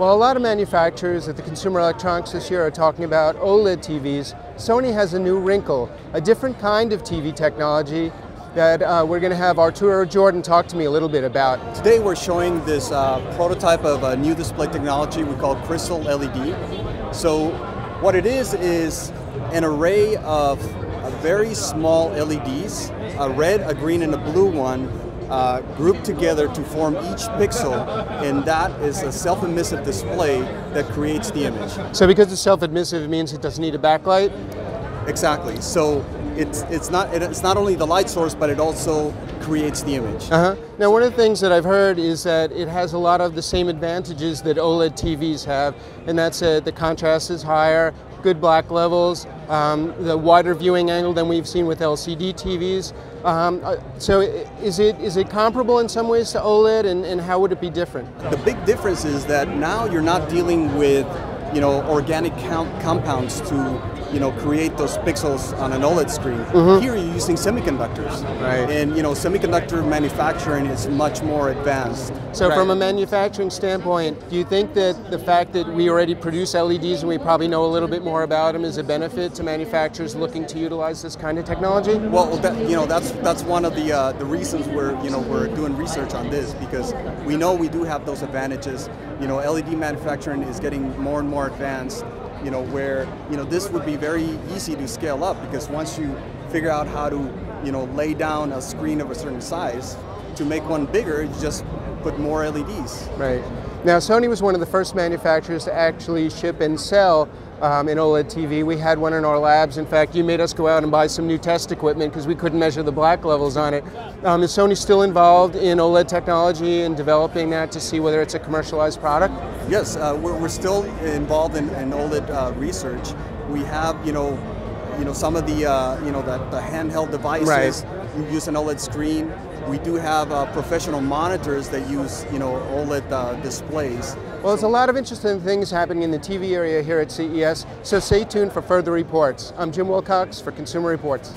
While a lot of manufacturers at the Consumer Electronics this year are talking about OLED TVs, Sony has a new wrinkle, a different kind of TV technology that uh, we're going to have Arturo Jordan talk to me a little bit about. Today we're showing this uh, prototype of a new display technology we call Crystal LED. So what it is is an array of very small LEDs, a red, a green, and a blue one uh, grouped together to form each pixel, and that is a self-emissive display that creates the image. So because it's self-emissive, it means it doesn't need a backlight? Exactly. So it's it's not it's not only the light source, but it also creates the image. Uh-huh. Now, one of the things that I've heard is that it has a lot of the same advantages that OLED TVs have, and that's uh, the contrast is higher, good black levels, um, the wider viewing angle than we've seen with LCD TVs. Um, uh, so is it is it comparable in some ways to OLED, and, and how would it be different? The big difference is that now you're not dealing with you know organic compounds to you know, create those pixels on an OLED screen. Mm-hmm. Here you're using semiconductors. Right. And you know, semiconductor manufacturing is much more advanced. So right. from a manufacturing standpoint, do you think that the fact that we already produce LEDs and we probably know a little bit more about them is a benefit to manufacturers looking to utilize this kind of technology? Well, that, you know, that's that's one of the uh, the reasons we're you know we're doing research on this because we know we do have those advantages. You know, LED manufacturing is getting more and more advanced you know, where, you know, this would be very easy to scale up because once you figure out how to, you know, lay down a screen of a certain size, to make one bigger, you just put more LEDs. Right. Now, Sony was one of the first manufacturers to actually ship and sell um, an OLED TV. We had one in our labs. In fact, you made us go out and buy some new test equipment because we couldn't measure the black levels on it. Um, is Sony still involved in OLED technology and developing that to see whether it's a commercialized product? Yes, uh, we're, we're, still involved in, in OLED uh, research. We have, you know, you know, some of the, uh, you know, the, the handheld devices right. use an OLED screen. We do have uh, professional monitors that use, you know, OLED uh, displays. Well, there's a lot of interesting things happening in the TV area here at CES, so stay tuned for further reports. I'm Jim Wilcox for Consumer Reports.